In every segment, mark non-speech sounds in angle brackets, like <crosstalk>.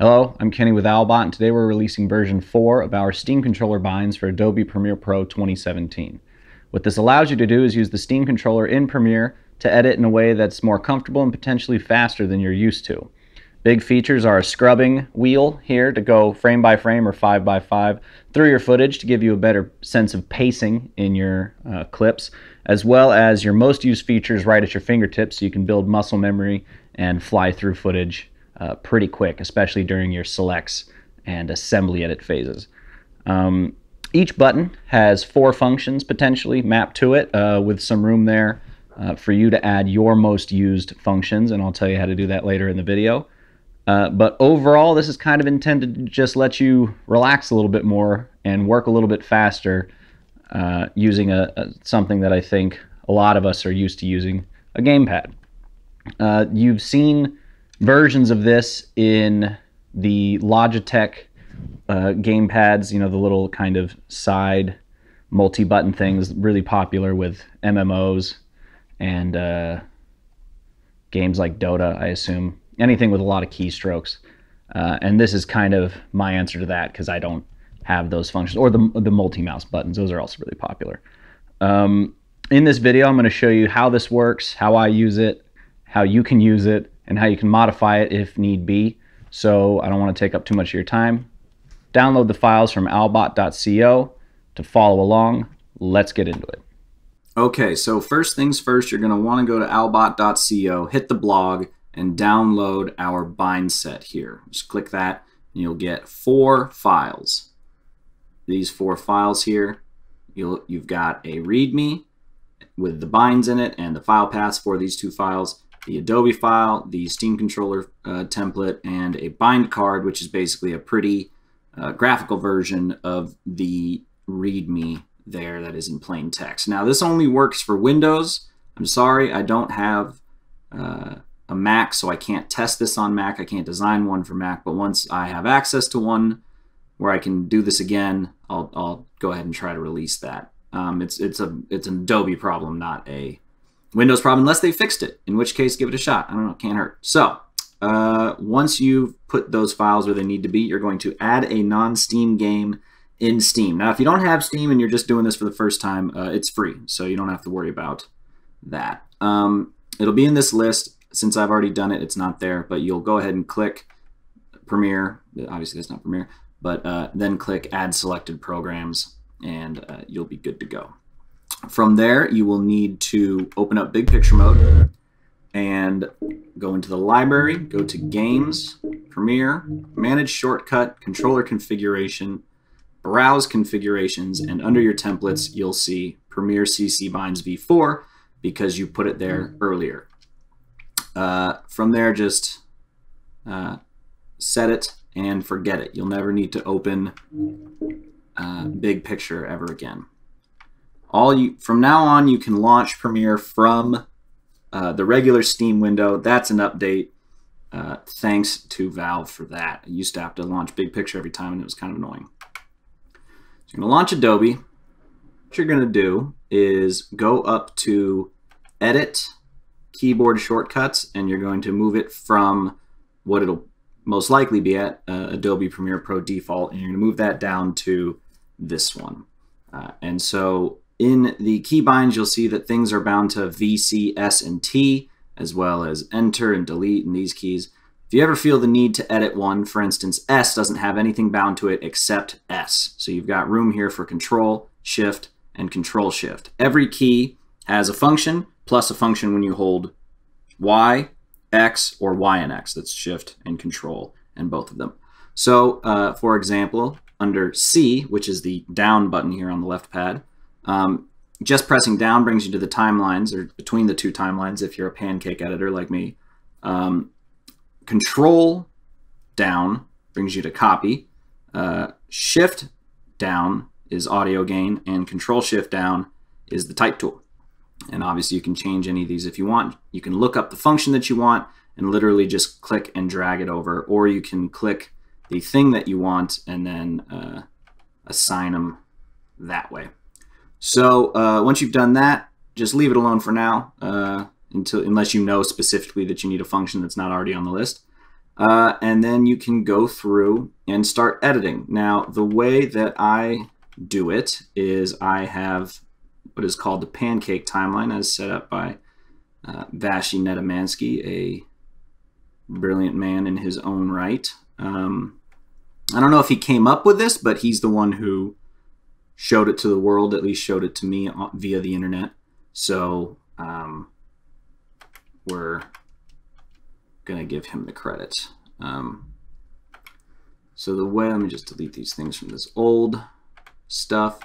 Hello, I'm Kenny with OWL BOT, and today we're releasing version 4 of our Steam controller binds for Adobe Premiere Pro 2017. What this allows you to do is use the Steam controller in Premiere to edit in a way that's more comfortable and potentially faster than you're used to. Big features are a scrubbing wheel here to go frame by frame or 5 by 5 through your footage to give you a better sense of pacing in your uh, clips, as well as your most used features right at your fingertips so you can build muscle memory and fly through footage uh, pretty quick, especially during your selects and assembly edit phases. Um, each button has four functions potentially mapped to it uh, with some room there uh, for you to add your most used functions, and I'll tell you how to do that later in the video. Uh, but overall, this is kind of intended to just let you relax a little bit more and work a little bit faster uh, using a, a, something that I think a lot of us are used to using, a gamepad. Uh, you've seen versions of this in the Logitech uh, gamepads, you know, the little kind of side multi-button things, really popular with MMOs and uh, games like Dota, I assume. Anything with a lot of keystrokes. Uh, and this is kind of my answer to that because I don't have those functions. Or the, the multi-mouse buttons. Those are also really popular. Um, in this video, I'm going to show you how this works, how I use it, how you can use it, and how you can modify it if need be. So I don't want to take up too much of your time. Download the files from owlbot.co to follow along. Let's get into it. Okay, so first things first, you're going to want to go to owlbot.co, hit the blog, and download our bind set here. Just click that, and you'll get four files. These four files here, you'll, you've got a README with the binds in it and the file paths for these two files the Adobe file, the Steam controller uh, template, and a bind card, which is basically a pretty uh, graphical version of the README there that is in plain text. Now, this only works for Windows. I'm sorry, I don't have uh, a Mac, so I can't test this on Mac. I can't design one for Mac, but once I have access to one where I can do this again, I'll, I'll go ahead and try to release that. Um, it's it's a it's an Adobe problem, not a Windows problem unless they fixed it, in which case give it a shot. I don't know, can't hurt. So uh, once you've put those files where they need to be, you're going to add a non-Steam game in Steam. Now, if you don't have Steam and you're just doing this for the first time, uh, it's free, so you don't have to worry about that. Um, it'll be in this list. Since I've already done it, it's not there, but you'll go ahead and click Premiere. Obviously, that's not Premiere, but uh, then click Add Selected Programs, and uh, you'll be good to go. From there, you will need to open up Big Picture Mode and go into the library, go to Games, Premiere, Manage Shortcut, Controller Configuration, Browse Configurations, and under your templates, you'll see Premiere CC Binds V4 because you put it there earlier. Uh, from there, just uh, set it and forget it. You'll never need to open uh, Big Picture ever again all you from now on you can launch Premiere from uh, the regular Steam window. That's an update. Uh, thanks to Valve for that. I used to have to launch Big Picture every time, and it was kind of annoying. So you're going to launch Adobe. What you're going to do is go up to Edit, Keyboard Shortcuts, and you're going to move it from what it'll most likely be at uh, Adobe Premiere Pro default, and you're going to move that down to this one. Uh, and so in the keybinds, you'll see that things are bound to V, C, S, and T, as well as enter and delete and these keys. If you ever feel the need to edit one, for instance, S doesn't have anything bound to it except S. So you've got room here for Control, Shift, and Control Shift. Every key has a function plus a function when you hold Y, X, or Y and X. That's Shift and Control and both of them. So, uh, for example, under C, which is the down button here on the left pad, um, just pressing down brings you to the timelines, or between the two timelines if you're a pancake editor like me. Um, control down brings you to copy. Uh, shift down is audio gain, and Control Shift down is the type tool. And obviously you can change any of these if you want. You can look up the function that you want and literally just click and drag it over, or you can click the thing that you want and then uh, assign them that way. So uh, once you've done that, just leave it alone for now, uh, until unless you know specifically that you need a function that's not already on the list. Uh, and then you can go through and start editing. Now, the way that I do it is I have what is called the pancake timeline as set up by uh, Vashi Nedomansky, a brilliant man in his own right. Um, I don't know if he came up with this, but he's the one who showed it to the world, at least showed it to me via the internet. So um, we're going to give him the credit. Um, so the way, let me just delete these things from this old stuff.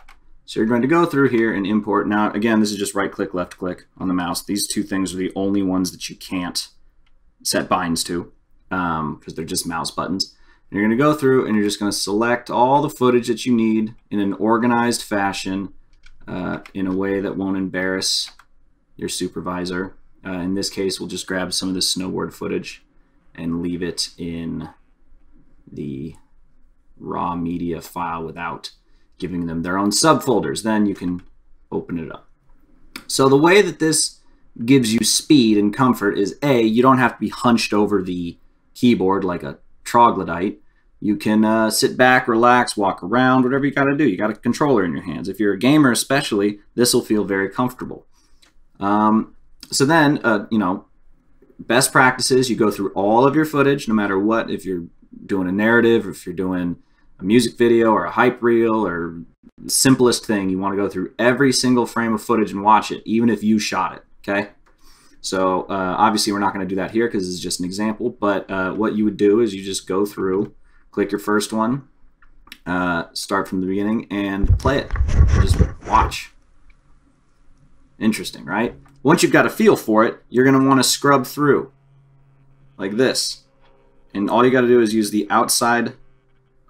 So you're going to go through here and import. Now, again, this is just right click, left click on the mouse. These two things are the only ones that you can't set binds to because um, they're just mouse buttons. You're going to go through and you're just going to select all the footage that you need in an organized fashion uh, in a way that won't embarrass your supervisor. Uh, in this case, we'll just grab some of the snowboard footage and leave it in the raw media file without giving them their own subfolders. Then you can open it up. So the way that this gives you speed and comfort is A, you don't have to be hunched over the keyboard like a troglodyte. You can uh, sit back, relax, walk around, whatever you got to do. You got a controller in your hands. If you're a gamer especially, this will feel very comfortable. Um, so then, uh, you know, best practices, you go through all of your footage, no matter what, if you're doing a narrative, if you're doing a music video or a hype reel or the simplest thing, you want to go through every single frame of footage and watch it, even if you shot it, okay? So uh, obviously we're not going to do that here because is just an example, but uh, what you would do is you just go through, click your first one, uh, start from the beginning, and play it. Just watch. Interesting, right? Once you've got a feel for it, you're going to want to scrub through like this. And all you got to do is use the outside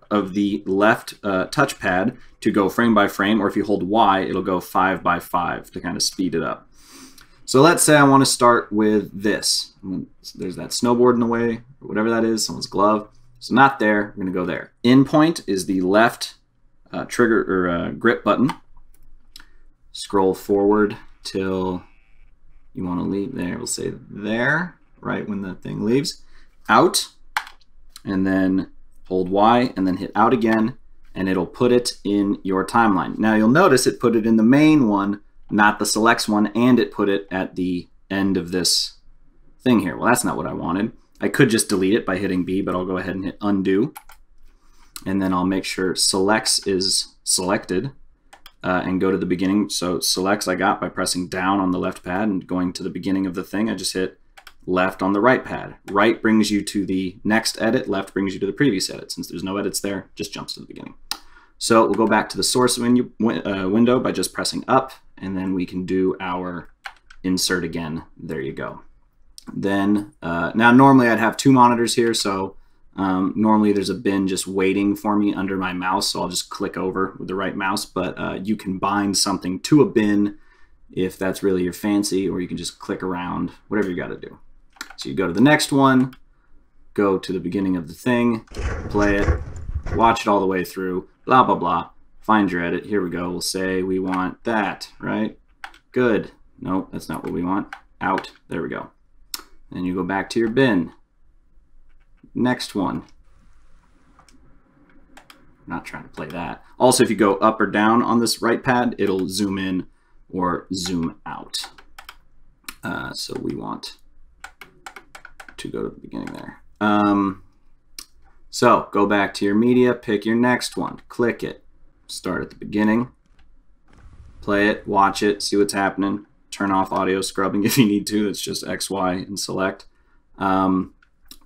of the left uh, touchpad to go frame by frame, or if you hold Y, it'll go five by five to kind of speed it up. So let's say I want to start with this. There's that snowboard in the way, or whatever that is, someone's glove. So not there, I'm going to go there. In point is the left uh, trigger or uh, grip button. Scroll forward till you want to leave there. We'll say there, right when the thing leaves. Out, and then hold Y and then hit out again and it'll put it in your timeline. Now you'll notice it put it in the main one, not the selects one, and it put it at the end of this thing here. Well, that's not what I wanted. I could just delete it by hitting B, but I'll go ahead and hit undo. And then I'll make sure selects is selected uh, and go to the beginning. So selects I got by pressing down on the left pad and going to the beginning of the thing. I just hit left on the right pad. Right brings you to the next edit, left brings you to the previous edit. Since there's no edits there, just jumps to the beginning. So we'll go back to the source menu, uh, window by just pressing up, and then we can do our insert again. There you go. Then, uh, now normally I'd have two monitors here, so um, normally there's a bin just waiting for me under my mouse, so I'll just click over with the right mouse, but uh, you can bind something to a bin if that's really your fancy, or you can just click around, whatever you got to do. So you go to the next one, go to the beginning of the thing, play it, watch it all the way through, blah, blah, blah. Find your edit. Here we go. We'll say we want that, right? Good. Nope, that's not what we want. Out. There we go. Then you go back to your bin. Next one. I'm not trying to play that. Also, if you go up or down on this right pad, it'll zoom in or zoom out. Uh, so we want to go to the beginning there. Um, so go back to your media, pick your next one, click it, start at the beginning, play it, watch it, see what's happening, turn off audio scrubbing <laughs> if you need to, it's just X, Y, and select. Um,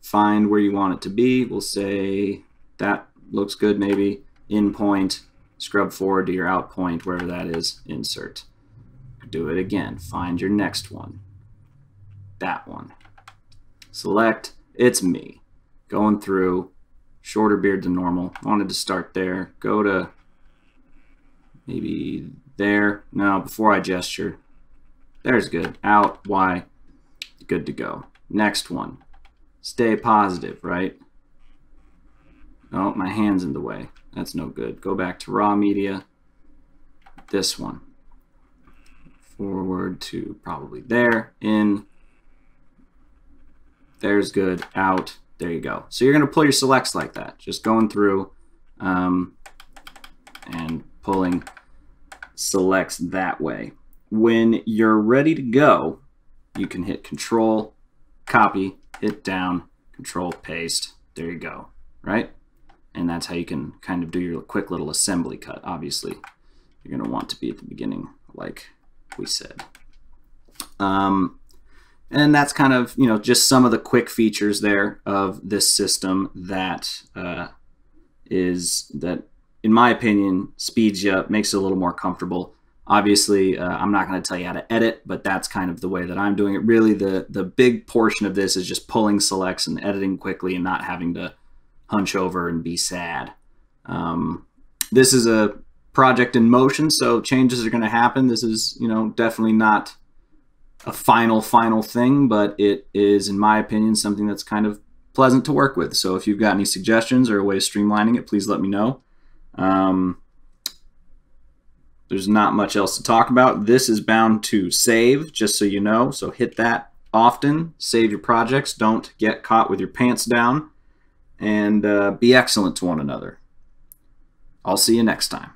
find where you want it to be, we'll say that looks good maybe, in point, scrub forward to your out point, wherever that is, insert. Do it again, find your next one, that one. Select, it's me. Going through, shorter beard than normal. Wanted to start there. Go to maybe there. No, before I gesture. There's good. Out, Y, good to go. Next one. Stay positive, right? Oh, my hand's in the way. That's no good. Go back to raw media. This one. Forward to probably there. In, there's good. Out. There you go. So you're going to pull your selects like that, just going through um, and pulling selects that way. When you're ready to go, you can hit Control, copy, hit down, Control, paste. There you go, right? And that's how you can kind of do your quick little assembly cut. Obviously, you're going to want to be at the beginning, like we said. Um, and that's kind of, you know, just some of the quick features there of this system that uh, is that, in my opinion, speeds you up, makes it a little more comfortable. Obviously, uh, I'm not going to tell you how to edit, but that's kind of the way that I'm doing it. Really, the, the big portion of this is just pulling selects and editing quickly and not having to hunch over and be sad. Um, this is a project in motion, so changes are going to happen. This is, you know, definitely not a final, final thing, but it is, in my opinion, something that's kind of pleasant to work with. So if you've got any suggestions or a way of streamlining it, please let me know. Um, there's not much else to talk about. This is bound to save, just so you know. So hit that often. Save your projects. Don't get caught with your pants down. And uh, be excellent to one another. I'll see you next time.